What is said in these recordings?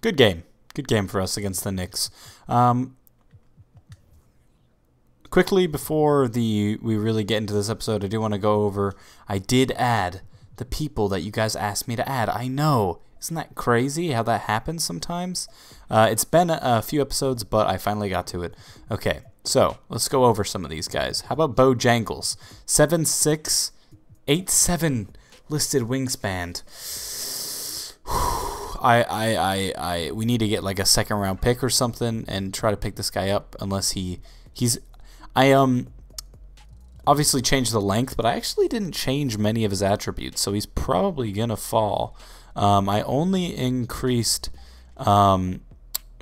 good game. Good game for us against the Knicks. Um, quickly before the we really get into this episode, I do want to go over. I did add the people that you guys asked me to add. I know, isn't that crazy how that happens sometimes? Uh, it's been a, a few episodes, but I finally got to it. Okay, so let's go over some of these guys. How about? Seven six, eight seven listed wingspan. I, I, I, I, we need to get like a second round pick or something and try to pick this guy up unless he, he's, I, um, obviously changed the length, but I actually didn't change many of his attributes, so he's probably going to fall. Um, I only increased, um,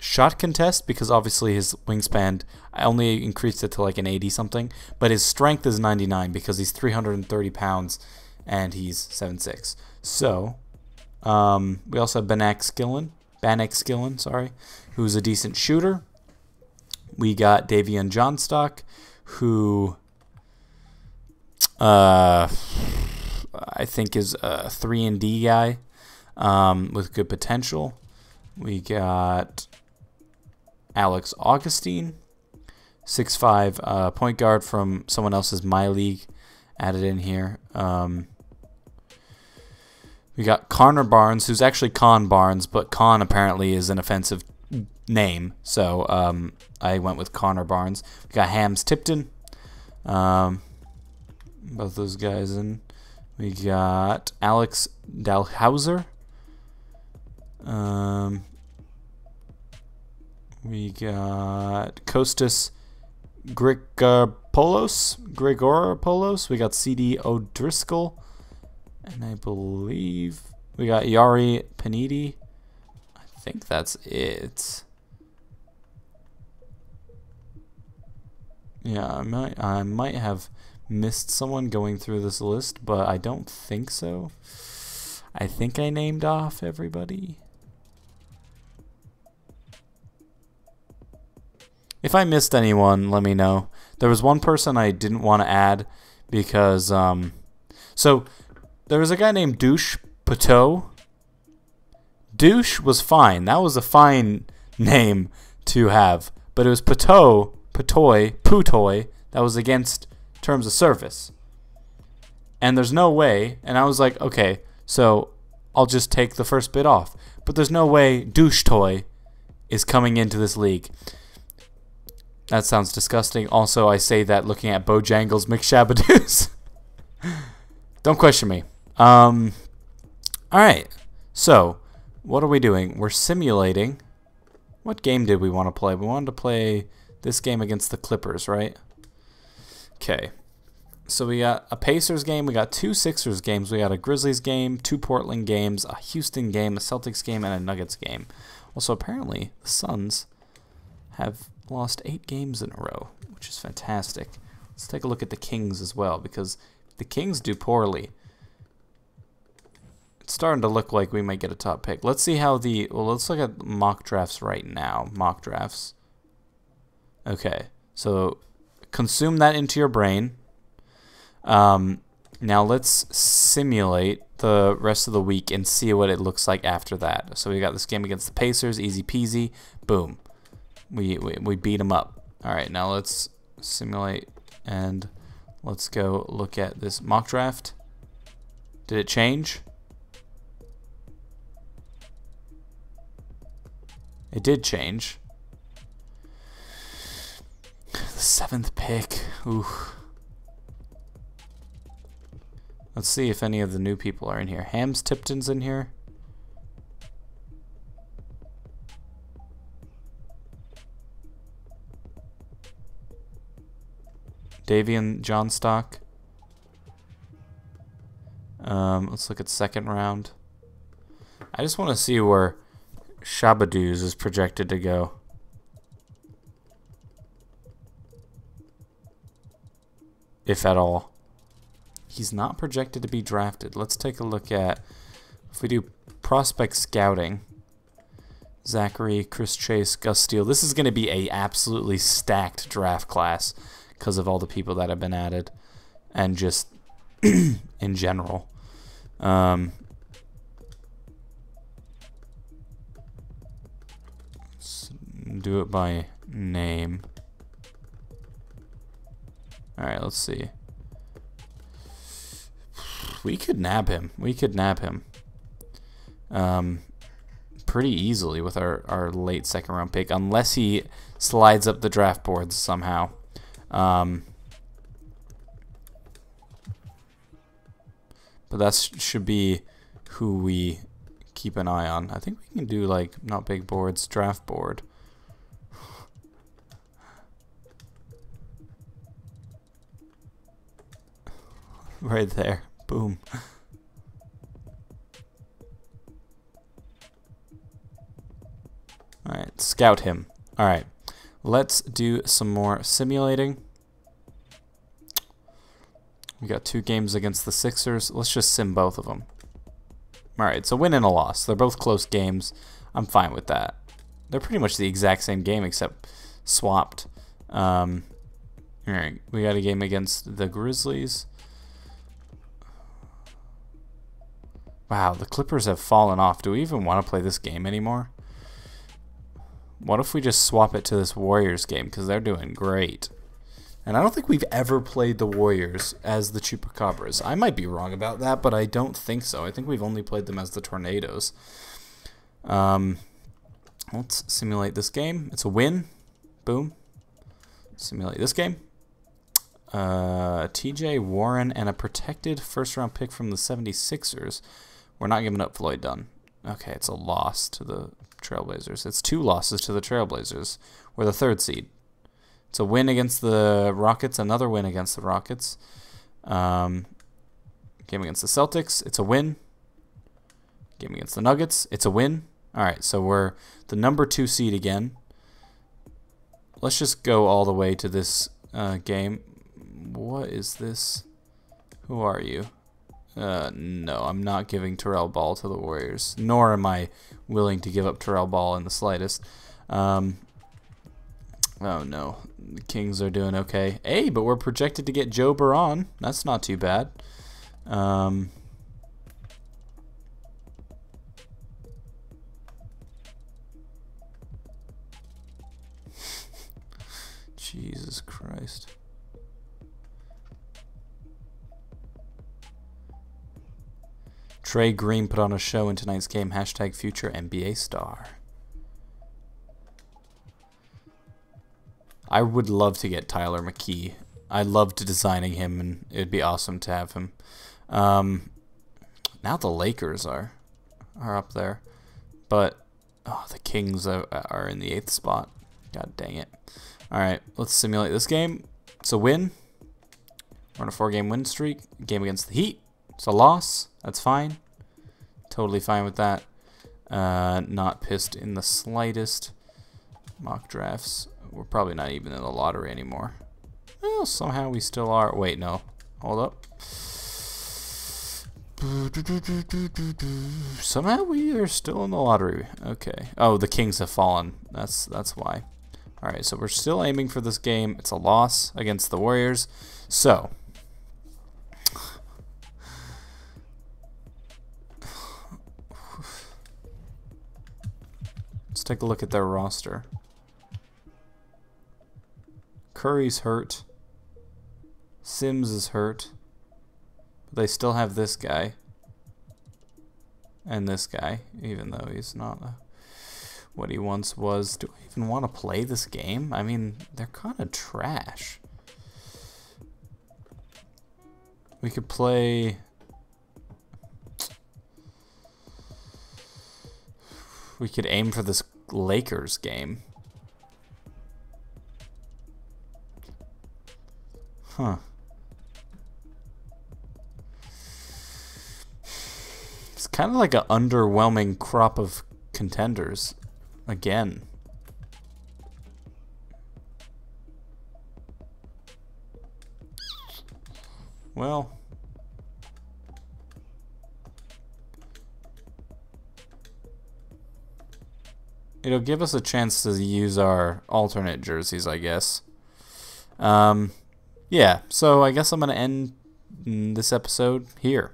shot contest because obviously his wingspan, I only increased it to like an 80 something, but his strength is 99 because he's 330 pounds and he's 7'6. So, um, we also have Banak Skillen, Banak Skillen, sorry, who's a decent shooter. We got Davian Johnstock, who uh, I think is a three and D guy um, with good potential. We got Alex Augustine, six five uh, point guard from someone else's my league, added in here. Um, we got Connor Barnes, who's actually Con Barnes, but Con apparently is an offensive name, so um, I went with Connor Barnes. We got Hams Tipton, um, both those guys in. We got Alex Dalhauser. Um, we got Kostas Grigoropoulos. Grigoropoulos. We got CD O'Driscoll. And I believe we got Yari Panidi. I think that's it. Yeah, I might I might have missed someone going through this list, but I don't think so. I think I named off everybody. If I missed anyone, let me know. There was one person I didn't want to add because um so there was a guy named Douche Pateau. Douche was fine. That was a fine name to have. But it was Pateau, Patoy, Putoy that was against terms of service. And there's no way, and I was like, okay, so I'll just take the first bit off. But there's no way Douche Toy is coming into this league. That sounds disgusting. Also, I say that looking at Bojangles McShabadoos. Don't question me. Um, all right. So, what are we doing? We're simulating. What game did we want to play? We wanted to play this game against the Clippers, right? Okay. So we got a Pacers game, we got two Sixers games, we got a Grizzlies game, two Portland games, a Houston game, a Celtics game, and a Nuggets game. Also, apparently, the Suns have lost eight games in a row, which is fantastic. Let's take a look at the Kings as well, because the Kings do poorly. It's starting to look like we might get a top pick. Let's see how the well. Let's look at mock drafts right now. Mock drafts. Okay, so consume that into your brain. Um, now let's simulate the rest of the week and see what it looks like after that. So we got this game against the Pacers, easy peasy, boom. We, we, we beat them up. All right, now let's simulate and let's go look at this mock draft. Did it change? It did change. The seventh pick. Ooh. Let's see if any of the new people are in here. Hams Tipton's in here. Davian Johnstock. Um, let's look at second round. I just want to see where Shabadoos is projected to go. If at all. He's not projected to be drafted. Let's take a look at if we do prospect scouting. Zachary, Chris Chase, Gus Steele. This is going to be a absolutely stacked draft class because of all the people that have been added and just in general. Um, do it by name. Alright, let's see. We could nab him. We could nab him. Um, pretty easily with our, our late second round pick, unless he slides up the draft boards somehow. Um, but that should be who we keep an eye on. I think we can do like not big boards, draft board. Right there. Boom. Alright, scout him. Alright, let's do some more simulating. We got two games against the Sixers. Let's just sim both of them. Alright, so win and a loss. They're both close games. I'm fine with that. They're pretty much the exact same game except swapped. Um, Alright, we got a game against the Grizzlies. Wow, the Clippers have fallen off. Do we even want to play this game anymore? What if we just swap it to this Warriors game? Because they're doing great. And I don't think we've ever played the Warriors as the Chupacabras. I might be wrong about that, but I don't think so. I think we've only played them as the Tornadoes. Um, let's simulate this game. It's a win. Boom. Simulate this game. Uh, TJ Warren and a protected first round pick from the 76ers. We're not giving up Floyd Dunn. Okay, it's a loss to the Trailblazers. It's two losses to the Trailblazers. We're the third seed. It's a win against the Rockets, another win against the Rockets. Um, game against the Celtics, it's a win. Game against the Nuggets, it's a win. All right, so we're the number two seed again. Let's just go all the way to this uh, game. What is this? Who are you? Uh, no, I'm not giving Terrell Ball to the Warriors, nor am I willing to give up Terrell Ball in the slightest. Um, oh no, the Kings are doing okay. Hey, but we're projected to get Joe Baron. That's not too bad. Um, Trey Green put on a show in tonight's game. Hashtag future NBA star. I would love to get Tyler McKee. I loved designing him, and it'd be awesome to have him. Um, now the Lakers are are up there, but oh, the Kings are, are in the eighth spot. God dang it! All right, let's simulate this game. It's a win. We're on a four-game win streak. Game against the Heat. It's a loss. That's fine. Totally fine with that. Uh, not pissed in the slightest. Mock drafts. We're probably not even in the lottery anymore. Well, somehow we still are. Wait, no. Hold up. Somehow we are still in the lottery. Okay. Oh, the Kings have fallen. That's that's why. All right, so we're still aiming for this game. It's a loss against the Warriors. So, take a look at their roster. Curry's hurt. Sims is hurt. But they still have this guy. And this guy, even though he's not a, what he once was. Do I even want to play this game? I mean, they're kind of trash. We could play... We could aim for this Lakers game. Huh. It's kind of like an underwhelming crop of contenders. Again. Well... it'll give us a chance to use our alternate jerseys, I guess. Um, yeah, so I guess I'm going to end this episode here.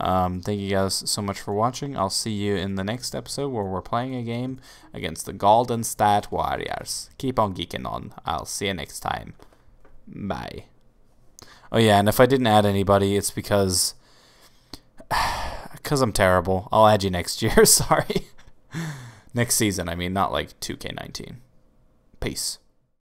Um, thank you guys so much for watching. I'll see you in the next episode where we're playing a game against the Golden State Warriors. Keep on geeking on. I'll see you next time. Bye. Oh yeah, and if I didn't add anybody, it's because because I'm terrible. I'll add you next year. Sorry. next season, I mean, not like 2K19. Peace.